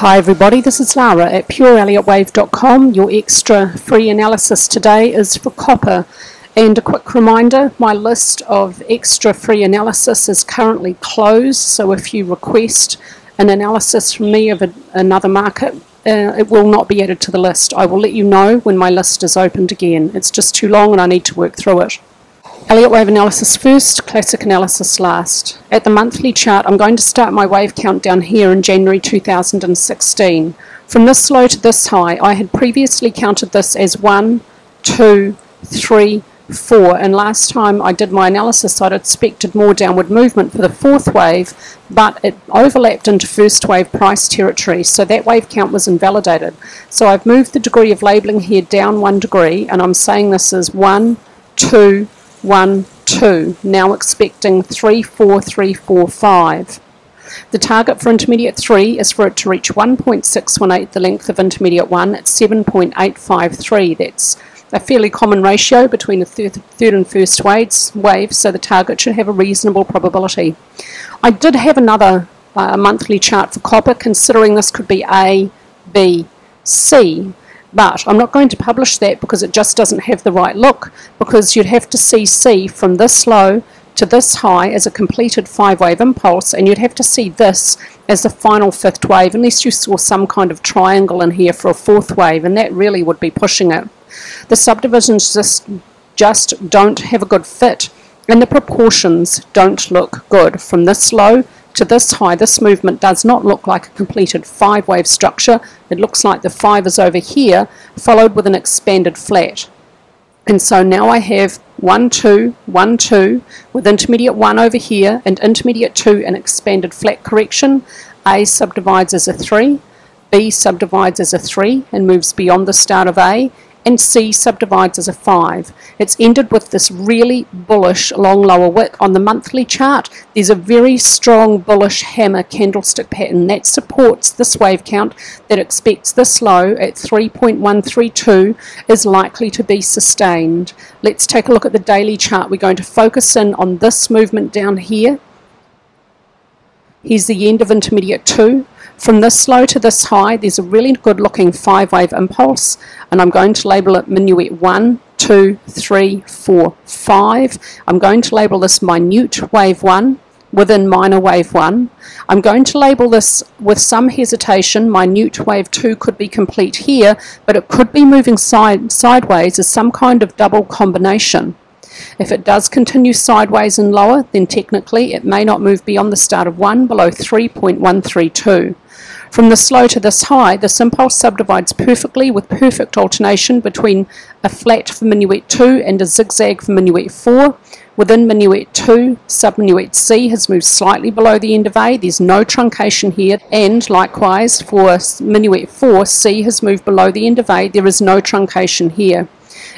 Hi everybody, this is Lara at pureelliottwave.com. Your extra free analysis today is for copper. And a quick reminder, my list of extra free analysis is currently closed, so if you request an analysis from me of a, another market, uh, it will not be added to the list. I will let you know when my list is opened again. It's just too long and I need to work through it. Elliott wave analysis first, classic analysis last. At the monthly chart, I'm going to start my wave count down here in January 2016. From this low to this high, I had previously counted this as 1, 2, 3, 4, and last time I did my analysis I'd expected more downward movement for the fourth wave, but it overlapped into first wave price territory, so that wave count was invalidated. So I've moved the degree of labelling here down one degree, and I'm saying this is 1, 2, 1, 2. Now expecting 3, 4, 3, 4, 5. The target for intermediate 3 is for it to reach 1.618 the length of intermediate 1 at 7.853. That's a fairly common ratio between the third, third and first waves, so the target should have a reasonable probability. I did have another uh, monthly chart for copper, considering this could be A, B, C. But I'm not going to publish that because it just doesn't have the right look because you'd have to see C from this low to this high as a completed five wave impulse and you'd have to see this as the final fifth wave unless you saw some kind of triangle in here for a fourth wave and that really would be pushing it. The subdivisions just, just don't have a good fit and the proportions don't look good from this low to this high, this movement does not look like a completed five-wave structure. It looks like the five is over here, followed with an expanded flat. And so now I have 1, 2, 1, 2, with intermediate 1 over here, and intermediate 2 an expanded flat correction. A subdivides as a 3, B subdivides as a 3 and moves beyond the start of A, and C subdivides as a 5. It's ended with this really bullish long lower wick. On the monthly chart, there's a very strong bullish hammer candlestick pattern that supports this wave count that expects this low at 3.132 is likely to be sustained. Let's take a look at the daily chart. We're going to focus in on this movement down here. Here's the end of intermediate 2. From this low to this high, there's a really good looking five wave impulse, and I'm going to label it minuette 1, 2, 3, 4, 5. I'm going to label this minute wave 1 within minor wave 1. I'm going to label this with some hesitation. Minute wave 2 could be complete here, but it could be moving side, sideways as some kind of double combination. If it does continue sideways and lower, then technically it may not move beyond the start of 1 below 3.132. From this low to this high, this impulse subdivides perfectly with perfect alternation between a flat for minuette 2 and a zigzag for minuette 4. Within minuette 2, subminuette C has moved slightly below the end of A. There's no truncation here. And likewise, for minuette 4, C has moved below the end of A. There is no truncation here.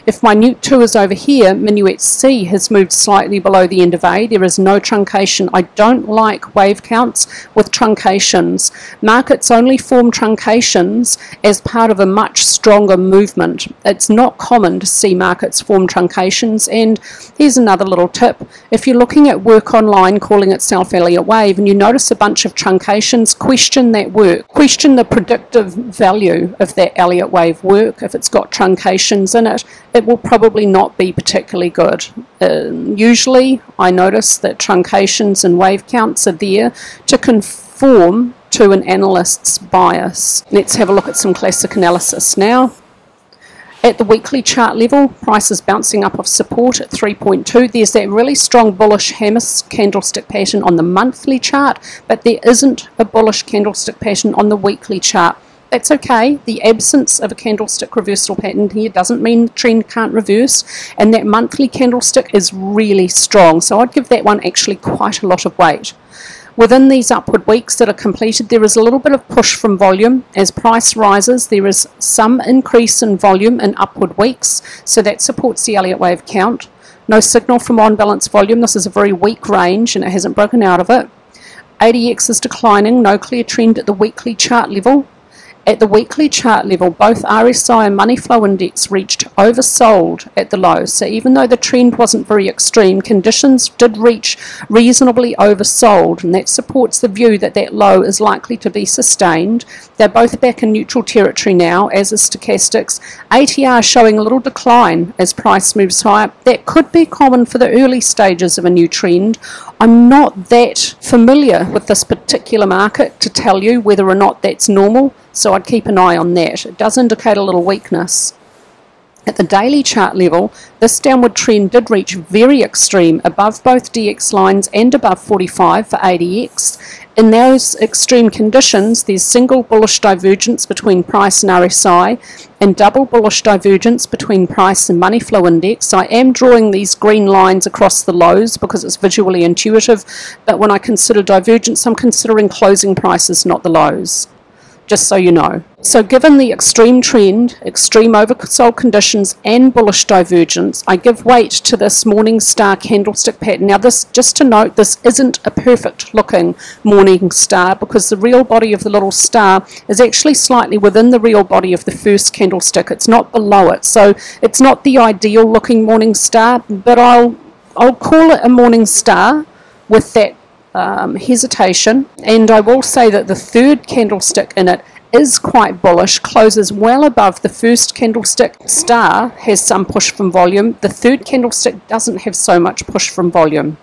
If minute 2 is over here, minuette C has moved slightly below the end of A. There is no truncation. I don't like wave counts with truncations. Markets only form truncations as part of a much stronger movement. It's not common to see markets form truncations. And here's another little tip. If you're looking at work online calling itself Elliott Wave and you notice a bunch of truncations, question that work. Question the predictive value of that Elliott Wave work if it's got truncations in it it will probably not be particularly good. Uh, usually I notice that truncations and wave counts are there to conform to an analyst's bias. Let's have a look at some classic analysis now. At the weekly chart level, price is bouncing up off support at 3.2. There's that really strong bullish hammer candlestick pattern on the monthly chart, but there isn't a bullish candlestick pattern on the weekly chart. That's okay. The absence of a candlestick reversal pattern here doesn't mean the trend can't reverse, and that monthly candlestick is really strong. So I'd give that one actually quite a lot of weight. Within these upward weeks that are completed, there is a little bit of push from volume. As price rises, there is some increase in volume in upward weeks, so that supports the Elliott wave count. No signal from on balance volume. This is a very weak range and it hasn't broken out of it. ADX is declining, no clear trend at the weekly chart level. At the weekly chart level, both RSI and money flow index reached oversold at the low. So even though the trend wasn't very extreme, conditions did reach reasonably oversold, and that supports the view that that low is likely to be sustained. They're both back in neutral territory now, as is stochastics. ATR showing a little decline as price moves higher. That could be common for the early stages of a new trend. I'm not that familiar with this particular market to tell you whether or not that's normal, so I'd keep an eye on that. It does indicate a little weakness. At the daily chart level, this downward trend did reach very extreme above both DX lines and above 45 for ADX. In those extreme conditions, there's single bullish divergence between price and RSI and double bullish divergence between price and money flow index. I am drawing these green lines across the lows because it's visually intuitive, but when I consider divergence, I'm considering closing prices, not the lows just so you know. So given the extreme trend, extreme oversold conditions and bullish divergence, I give weight to this morning star candlestick pattern. Now this, just to note, this isn't a perfect looking morning star because the real body of the little star is actually slightly within the real body of the first candlestick. It's not below it. So it's not the ideal looking morning star, but I'll, I'll call it a morning star with that um, hesitation. And I will say that the third candlestick in it is quite bullish, closes well above the first candlestick. Star has some push from volume. The third candlestick doesn't have so much push from volume.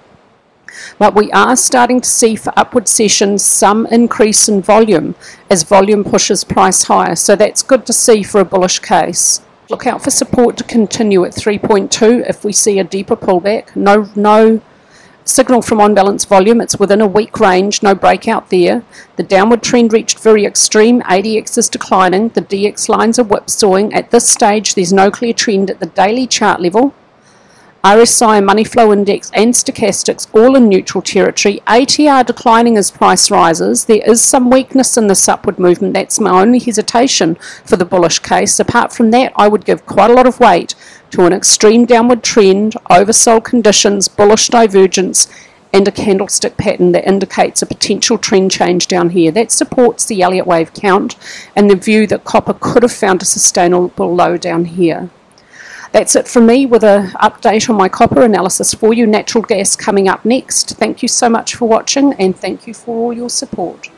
But we are starting to see for upward sessions some increase in volume as volume pushes price higher. So that's good to see for a bullish case. Look out for support to continue at 3.2 if we see a deeper pullback. No, no Signal from on balance volume, it's within a weak range, no breakout there. The downward trend reached very extreme, ADX is declining, the DX lines are whipsawing. At this stage, there's no clear trend at the daily chart level. RSI, money flow index, and stochastics all in neutral territory. ATR declining as price rises. There is some weakness in this upward movement. That's my only hesitation for the bullish case. Apart from that, I would give quite a lot of weight to an extreme downward trend, oversold conditions, bullish divergence, and a candlestick pattern that indicates a potential trend change down here. That supports the Elliott wave count and the view that copper could have found a sustainable low down here. That's it from me with an update on my copper analysis for you. Natural gas coming up next. Thank you so much for watching and thank you for all your support.